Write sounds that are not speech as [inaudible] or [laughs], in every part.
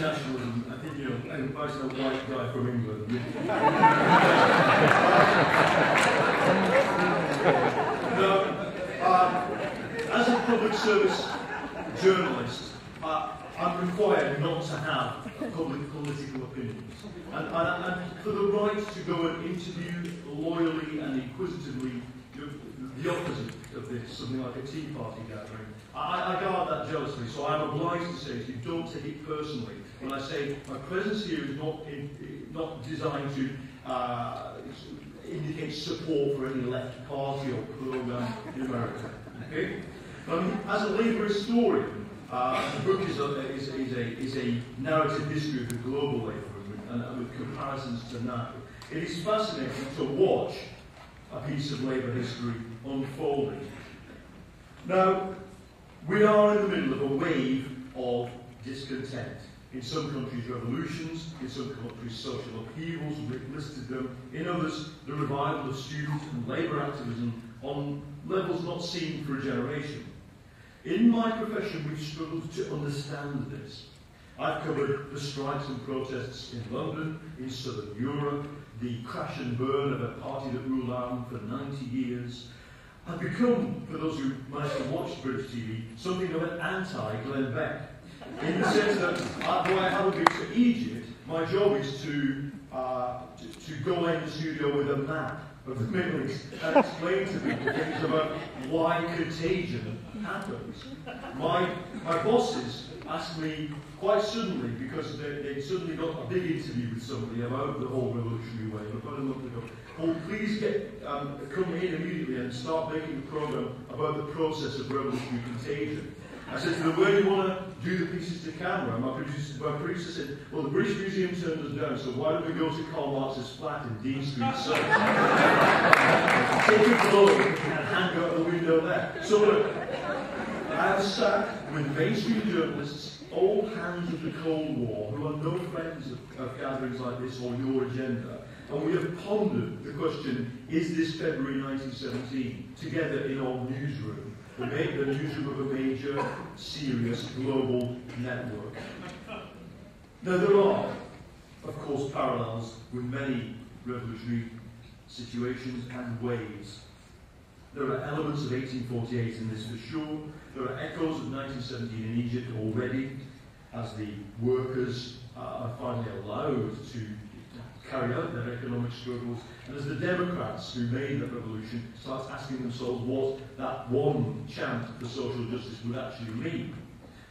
internationalism, I think, you know, a white guy from England. no, uh, as a public service journalist, uh, I'm required not to have public political opinions. And, and, and for the right to go and interview loyally and inquisitively the opposite of this, something like a Tea Party gathering, I, I guard that jealously, so I'm obliged to say to you, don't take it personally. When I say my presence here is not, in, not designed to uh, indicate support for any left party or program in America. Okay? Um, as a Labour historian, uh, the book is a, is, is, a, is a narrative history of the global labour movement and, and with comparisons to now. It is fascinating to watch a piece of labour history unfolding. Now, we are in the middle of a wave of discontent. In some countries, revolutions. In some countries, social upheavals. We've listed them. In others, the revival of student and labour activism on levels not seen for a generation. In my profession, we've struggled to understand this. I've covered the strikes and protests in London, in southern Europe, the crash and burn of a party that ruled Ireland for 90 years, I've become, for those who managed to watch British TV, something of an anti-Glenn Beck. In the sense that, uh, though I haven't been to Egypt, my job is to, uh, to, to go in the studio with a map of the Middle East and explain to people things about why contagion happens. My, my bosses asked me quite suddenly, because they, they suddenly got a big interview with somebody about the whole revolutionary wave about a month ago. Oh, please get um, come in immediately and start making a program about the process of revolutionary contagion. I said to them, where do you want to do the pieces to camera? And my producer, my producer said, well, the British Museum turned us down, so why don't we go to Karl Marx's flat in Dean Street [laughs] So Take a blow and hang out the window there. So look, I have sat with mainstream journalists, old hands of the Cold War, who are no friends of, of gatherings like this or your agenda, and we have pondered the question, is this February 1917, together in our newsroom, the, the newsroom of a major, serious global network. Now there are, of course, parallels with many revolutionary situations and waves. There are elements of 1848 in this for sure. There are echoes of 1917 in Egypt already, as the workers are finally allowed to carry out their economic struggles, and as the Democrats who made that revolution start asking themselves what that one chant for social justice would actually mean.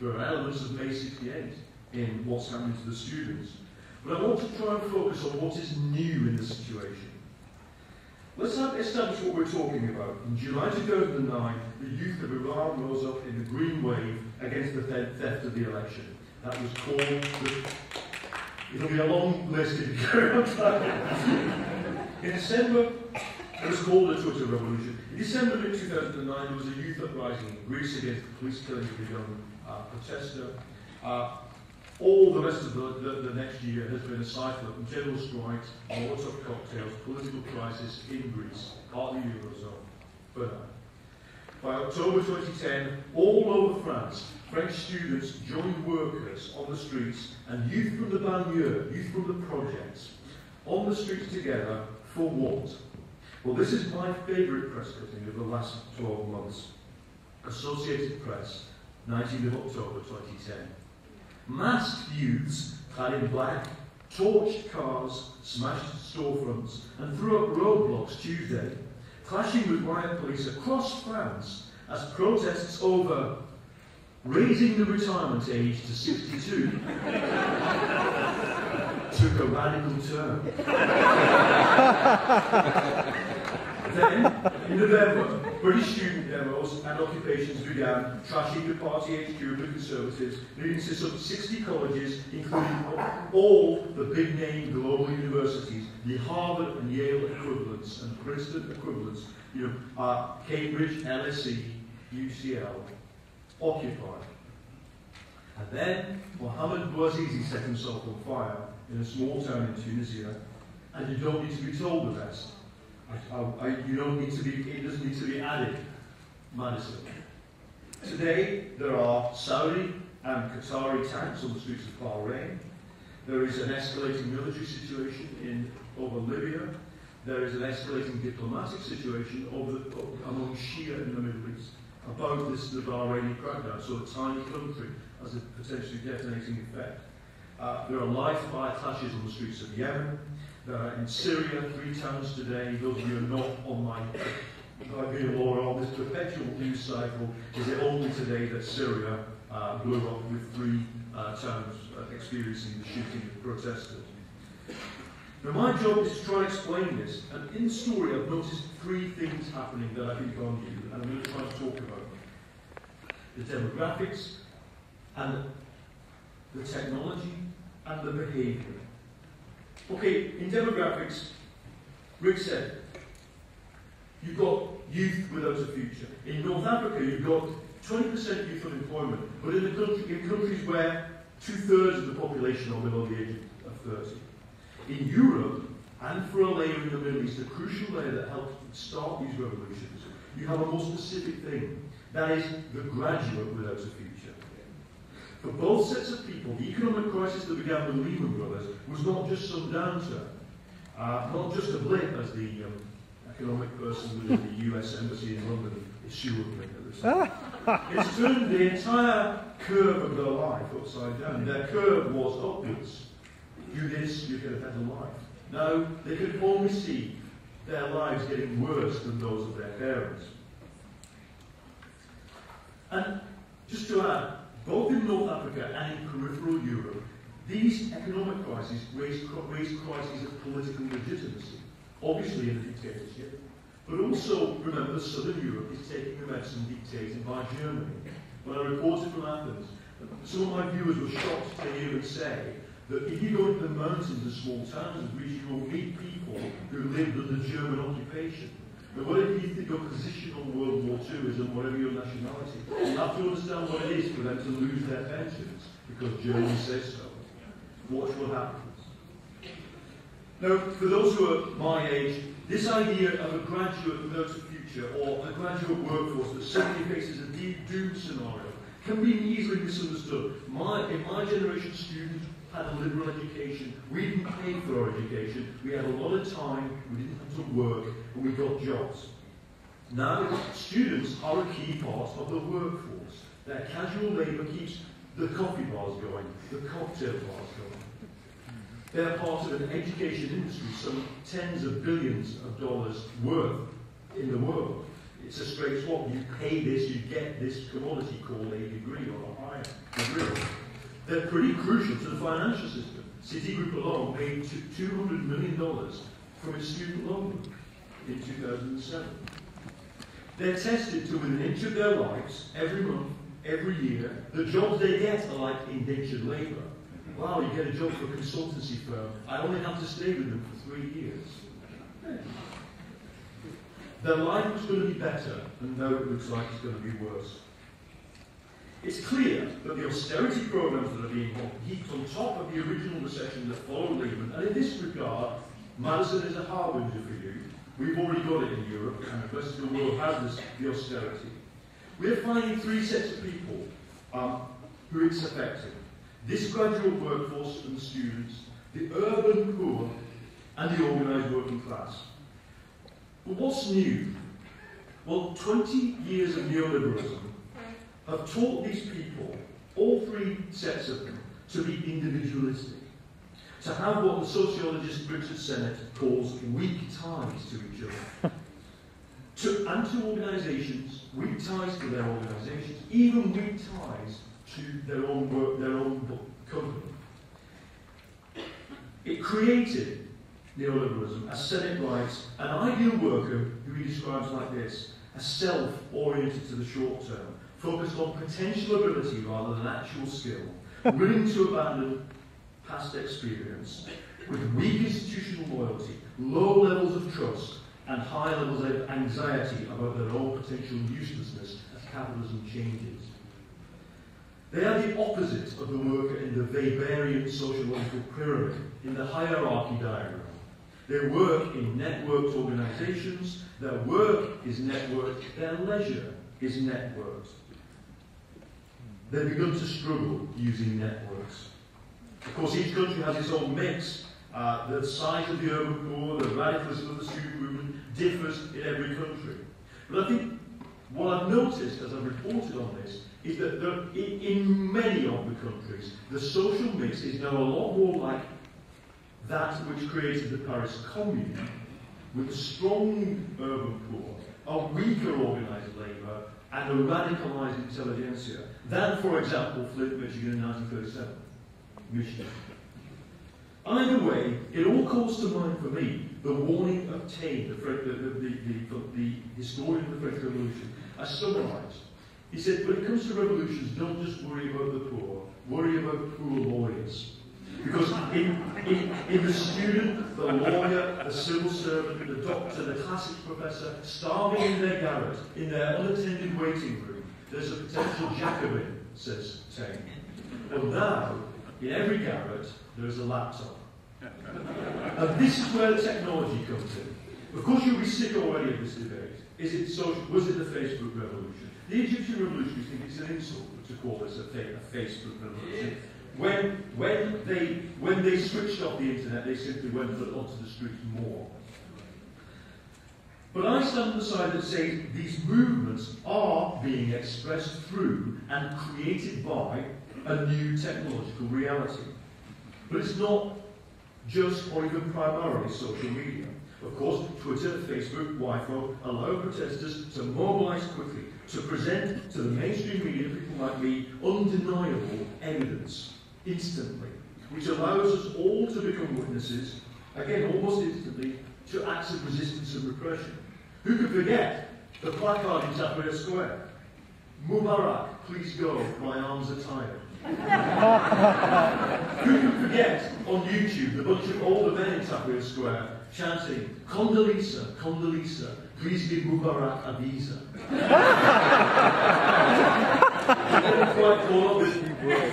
There are elements of May 68 in what's happening to the students. But I want to try and focus on what is new in the situation. Let's establish what we're talking about. In July 2009, the youth of Iran rose up in a green wave against the theft of the election. That was called the It'll be a long list if [laughs] In December, it was called the Twitter Revolution. In December of 2009, there was a youth uprising in Greece against the police killing of a young uh, protester. Uh, all the rest of the, the, the, next year has been a cycle of general strikes, Molotov cocktails, political crisis in Greece, partly Eurozone, for now. By October 2010, all over France, French students joined workers on the streets and youth from the banlieue, youth from the projects, on the streets together for what? Well, this is my favourite press cutting of the last 12 months. Associated Press, 19th of October 2010. Masked youths clad in black torched cars, smashed storefronts, and threw up roadblocks Tuesday, clashing with riot police across France as protests over raising the retirement age to 62 [laughs] took a radical turn. [laughs] then, in November, British student demos and occupations began trashing the party HQ of the Conservatives, leading to some 60 colleges, including all the big-name global universities, the Harvard and Yale equivalents and Princeton equivalents, you know, uh, Cambridge, LSE, UCL, occupied. And then Mohammed Bouazizi set himself on fire in a small town in Tunisia, and you don't need to be told the rest. You don't need to be, it doesn't need to be added. Madison. Today, there are Saudi, and Qatari tanks on the streets of Bahrain. There is an escalating military situation in over Libya. There is an escalating diplomatic situation over, among Shia in the Middle East about this the Bahraini crackdown, so a tiny country has a potentially detonating effect. Uh, there are live fire clashes on the streets of Yemen. Are in Syria, three towns today. Those of you are not on my being law on this perpetual news cycle, is it only today that Syria uh, blew up with three uh, towns uh, experiencing the shooting of protesters. Now my job is to try and explain this, and in the story I've noticed three things happening that I think are new, and I'm going to try to talk about the demographics, and the technology, and the behaviour. Okay, in demographics, Rick said, you've got youth without a future. In North Africa, you've got 20% youth unemployment, but in, country, in countries where two-thirds of the population are below the age of 30. In Europe, and for a layer in the Middle East, a crucial layer that helped start these revolutions, you have a more specific thing. That is the graduate without a future. For both sets of people, the economic crisis that began with the Lehman Brothers was not just some downturn, uh, not just a blip, as the um, economic person within the US Embassy in London at the [laughs] It's turned the entire curve of their life upside down. Their curve was upwards. Do this, you get a better life. No, they could only see their lives getting worse than those of their parents. And just to add, both in North Africa and in peripheral Europe, these economic crises raise, raise crises of political legitimacy, obviously in a dictatorship, but also remember Southern Europe is taking the medicine dictated by Germany. When I reported from Athens, some of my viewers were shocked to hear me say that if you go into the mountains and small towns and regions, you will meet people who lived under German occupation. But whatever your position on World War II is and whatever your nationality, you have to understand what it is for them to lose their pensions because Germany says so. Watch what happens. Now, for those who are my age, this idea of a graduate a future or a graduate workforce that suddenly faces a deep doom scenario can be easily misunderstood. My, in my generation, students had a liberal education. We didn't pay for our education. We had a lot of time. We didn't have to work, and we got jobs. Now, students are a key part of the workforce. Their casual labour keeps the coffee bars going, the cocktail bars going. They're part of an education industry, some tens of billions of dollars worth in the world. It's a straight swap. You pay this, you get this commodity called a degree or a higher degree. They're pretty crucial to the financial system. Citigroup alone paid $200 million from its student loan in 2007. They're tested to within an inch of their lives every month, every year. The jobs they get are like indentured labour wow, you get a job for a consultancy firm. I only have to stay with them for three years. Their life was going to be better, and now it looks like it's going to be worse. It's clear that the austerity programs that are being heaped on top of the original recession that followed Lehman, and in this regard, Madison is a harbinger for you. We've already got it in Europe, and the rest of the world has this, the austerity. We're finding three sets of people um, who it's affecting this graduate workforce and students, the urban poor, and the organised working class. But what's new? Well, 20 years of neoliberalism have taught these people, all three sets of them, to be individualistic, to have what the sociologist Richard Sennett calls weak ties to each other. [laughs] to, and to organisations, weak ties to their organisations, even weak ties to their own work, their own company. It created neoliberalism, as Sennett writes, an ideal worker who he describes like this, a self oriented to the short term, focused on potential ability rather than actual skill, willing to abandon past experience, with weak institutional loyalty, low levels of trust, and high levels of anxiety about their own potential uselessness as capitalism changes. They are the opposite of the worker in the Weberian sociological pyramid, in the hierarchy diagram. They work in networked organizations, their work is networked, their leisure is networked. They've begun to struggle using networks. Of course, each country has its own mix. Uh, the size of the urban core, the radicalism of the student movement differs in every country. But I think what I've noticed as I've reported on this is that in, in many of the countries, the social mix is now a lot more like that which created the Paris Commune, with a strong urban core, a weaker organised labour, and a radicalised intelligentsia, than, for example, Flint, Michigan in 1937. Michigan. Either way, it all calls to mind for me the warning of Taine, the, the, the, the historian of the French Revolution, as summarised. He said, when it comes to revolutions, don't just worry about the poor, worry about poor lawyers. Because in, in, in the student, the lawyer, the civil servant, the doctor, the classics professor, starving in their garret, in their unattended waiting room, there's a potential Jacobin, says Taine. And now, in every garret, there's a laptop. And this is where the technology comes in. Of course, you'll be sick already of this debate. Is it social? Was it the Facebook revolution? The Egyptian revolution think it's an insult to call this a, a Facebook revolution. When, when, they, when they switched off the internet, they simply went onto the streets more. But I stand on the side that says these movements are being expressed through and created by a new technological reality. But it's not just or even primarily social media. Of course, Twitter, Facebook, Wi-Fi allow protesters to mobilise quickly, to present to the mainstream media, people like me, undeniable evidence instantly, which allows us all to become witnesses, again, almost instantly, to acts of resistance and repression. Who could forget the placard in Tahrir Square? Mubarak, please go, my arms are tired. [laughs] Who can forget on YouTube the bunch of older men in Tahrir Square chanting, Condoleezza, Condoleezza, please give Mubarak a visa. [laughs] quite call up with the career but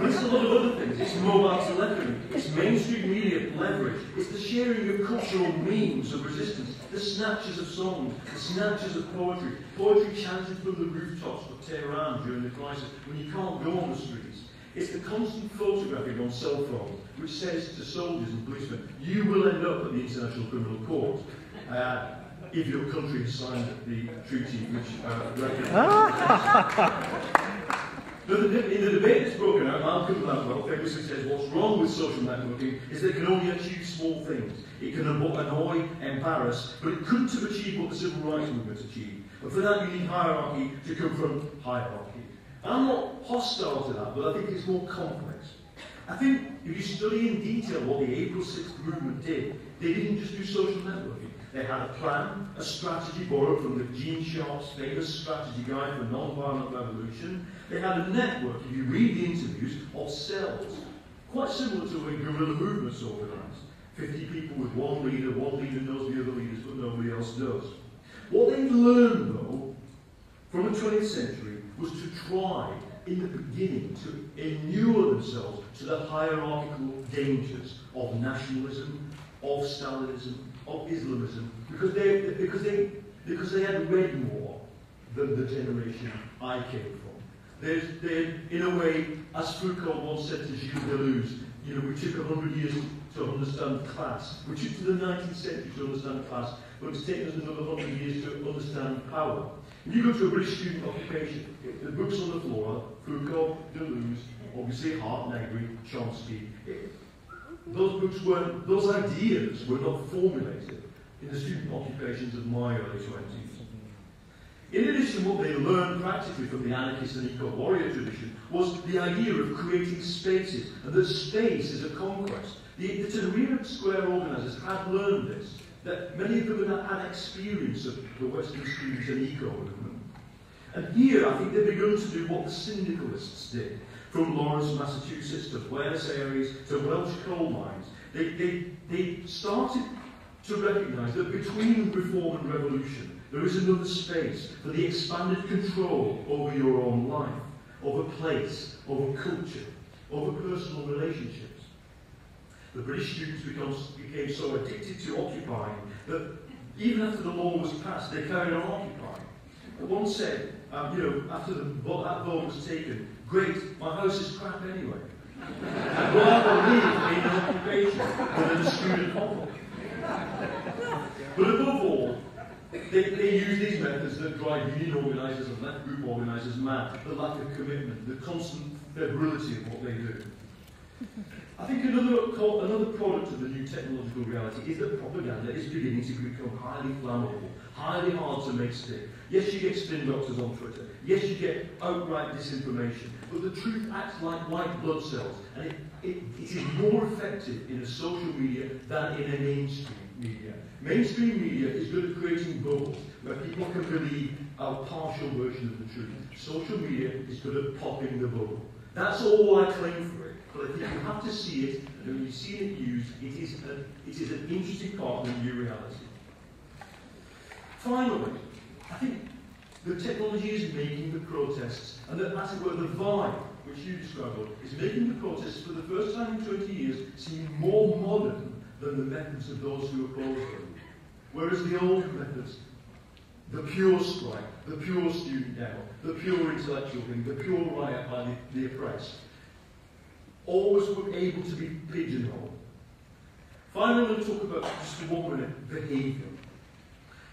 it's a lot of other things. It's mobile telephony. It's mainstream media leverage. It's the sharing of cultural memes of resistance. The snatches of songs. The snatches of poetry. Poetry chanted from the rooftops of Tehran during the crisis when you can't go on the streets. It's the constant photographing on cell phones which says to soldiers and policemen, you will end up at the International Criminal Court. Uh, if your country signed the treaty which uh, recognizes [laughs] in the debate that's broken out, Malcolm Gladwell famously says what's wrong with social networking is that it can only achieve small things. It can annoy, embarrass, but it couldn't have achieved what the civil rights movement achieved. And for that, you need hierarchy to confront hierarchy. I'm not hostile to that, but I think it's more complex. I think if you study in detail what the April 6th movement did, they didn't just do social networking. They had a plan, a strategy borrowed from the Gene Sharp's famous strategy guide for nonviolent revolution. They had a network, if you read the interviews, of cells, quite similar to way guerrilla movements organized. 50 people with one leader, one leader knows the other leaders, but nobody else does. What they've learned, though, from the 20th century was to try, in the beginning, to inure themselves to the hierarchical dangers of nationalism, of Stalinism, of Islamism because they, because they, because they had read more than the generation I came from. They, they, in a way, as Foucault once said to Gilles Deleuze, you know, we took a hundred years to understand class. We took to the 19th century to understand class, but it's taken us another hundred years to understand power. If you go to a British student occupation, the books on the floor Foucault, Deleuze, obviously Hardt, Negri, Chomsky. Those books weren't, those ideas were not formulated in the student occupations of my early 20s. In addition, what they learned practically from the anarchist and eco-warrior tradition was the idea of creating spaces, and that space is a conquest. The, the Tahrir Square organisers had learned this, that many of them had had experience of the Western students and eco-movement. And here, I think they've begun to do what the syndicalists did from Lawrence, Massachusetts to Buenos Aires to Welsh coal mines. They, they, they started to recognise that between reform and revolution, there is another space for the expanded control over your own life, over place, over culture, over personal relationships. The British students become, became so addicted to occupying that even after the law was passed, they carried on occupying. One said, um, you know, after the, that vote was taken, great, my house is crap anyway. I'd rather live in an occupation than in a student hovel. But above all, they, they use these methods that drive union organisers and left group organisers mad. The lack of commitment, the constant febrility of what they do. I think another, another product of the new technological reality is that propaganda is beginning to become highly flammable, highly hard to make stick. Yes, you get spin doctors on Twitter. Yes, you get outright disinformation. But the truth acts like white blood cells, and it, it, it is more effective in a social media than in a mainstream media. Mainstream media is good at creating bubbles where people can believe a partial version of the truth. Social media is good at popping the bubble. That's all I claim for it. But I think you have to see it, and when you see it used, it is, a, it is an interesting part of the new reality. Finally, I think the technology is making the protests, and that, as it were, the vibe, which you described, is making the protests for the first time in 20 years seem more modern than the methods of those who oppose them. Whereas the old methods, the pure strike, the pure student demo, the pure intellectual thing, the pure riot by the, the oppressed, always were able to be pigeonholed. Finally, I'm going to talk about, just for one minute, behaviour.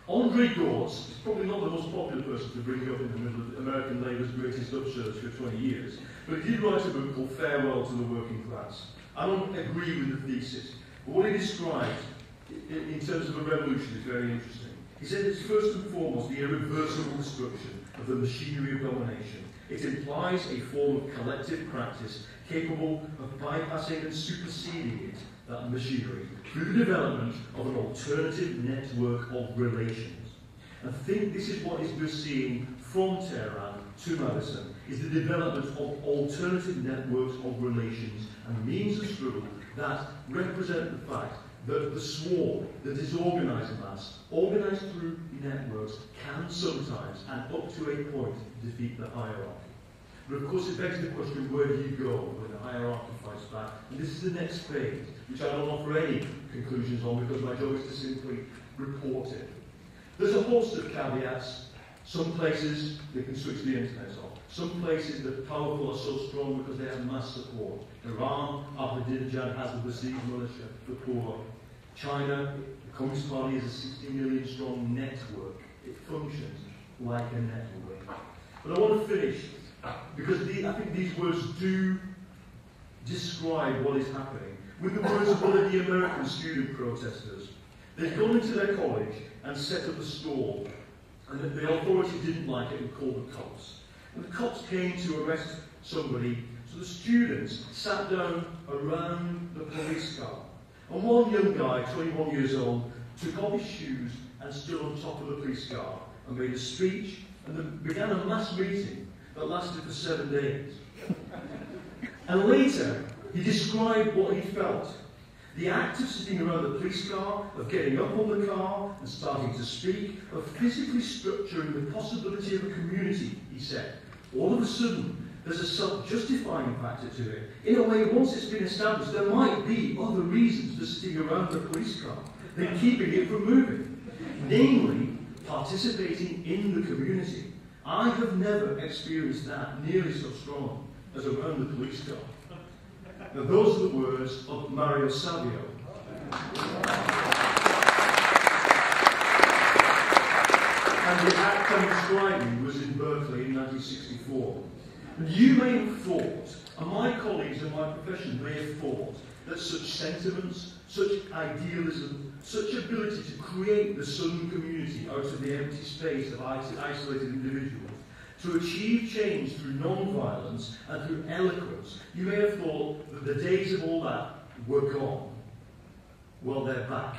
Andre Gorz is probably not the most popular person to bring up in the middle of American Labour's greatest upsurge for 20 years, but he did write a book called Farewell to the Working Class. I don't agree with the thesis, but what he describes in, in terms of a revolution is very interesting. He said it's first and foremost the irreversible destruction of the machinery of domination. It implies a form of collective practice capable of bypassing and superseding it, that machinery, through the development of an alternative network of relations. I think this is what is we're seeing from Tehran to Madison, is the development of alternative networks of relations and means of struggle that represent the fact that the swarm, the disorganized mass, organized through networks, can sometimes, and up to a point, defeat the hierarchy. But of course, it begs the question where do you go when the hierarchy fights back? And this is the next phase, which I don't offer any conclusions on because my job is to simply report it. There's a host of caveats. Some places they can switch the internet off. Some places the powerful are so strong because they have mass support. Iran, Ahmadinejad has the Basij militia, the poor. China, the Communist Party is a 60 million strong network. It functions like a network. But I want to finish because the, I think these words do describe what is happening with the words of one of the American student protesters. They'd gone into their college and set up a stall, and the authorities didn't like it and called the cops. And the cops came to arrest somebody, so the students sat down around the police car. And one young guy, 21 years old, took off his shoes and stood on top of the police car and made a speech and then began a mass meeting that lasted for seven days. And later, he described what he felt. The act of sitting around the police car, of getting up on the car and starting to speak, of physically structuring the possibility of a community, he said. All of a sudden, there's a self-justifying factor to it. In a way, once it's been established, there might be other reasons for sitting around the police car than keeping it from moving. Namely, participating in the community. I have never experienced that nearly so strong as around the police car. Now, those are the words of Mario Savio. And the act I'm describing was in Berkeley in 1964. And you may have thought, and my colleagues in my profession may have thought, that such sentiments, such idealism, such ability to create the Sun community out of the empty space of isolated individuals, to achieve change through non-violence and through eloquence, you may have thought that the days of all that were gone. Well, they're back.